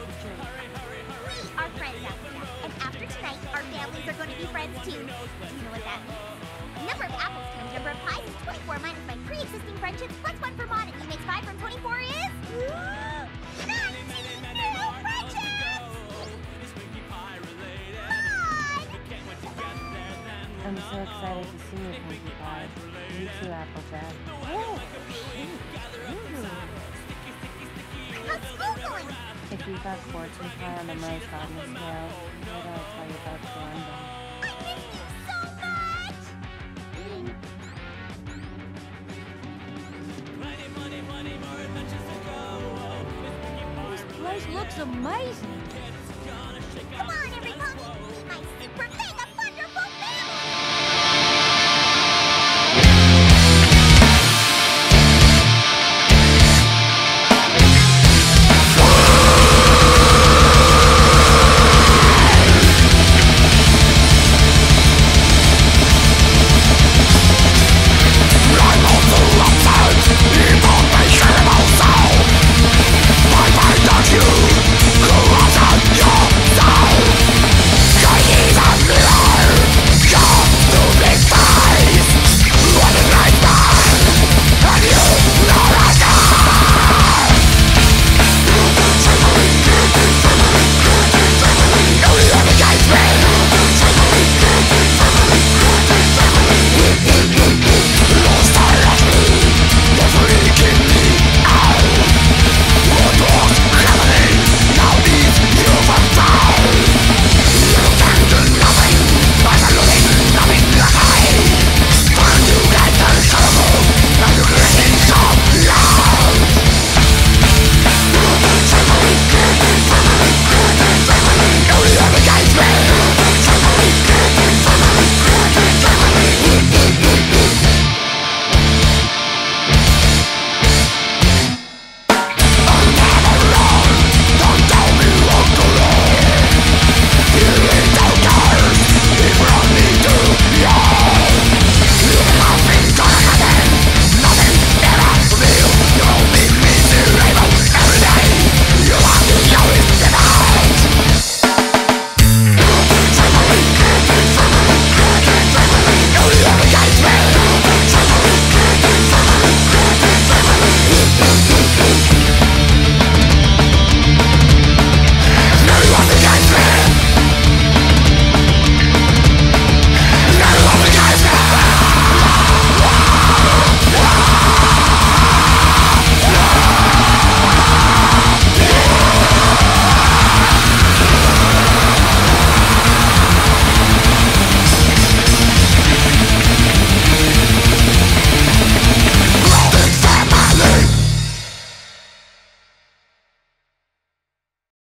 Apple families don't like each other. We are friends after that. And after tonight, our families are going to be friends too. Do you know what that means? Number of apples times number of pies is 24 minus my pre-existing friendships plus 1 for Montague makes 5 from 24 is... 19 new friendships! I'm so excited to see you, Pinkie Pie. You too, Applejack. Oh, How's school going? If you've got fortune pie on the most obvious scale, what did I tell you about Glenda? I miss you so much! this place looks amazing.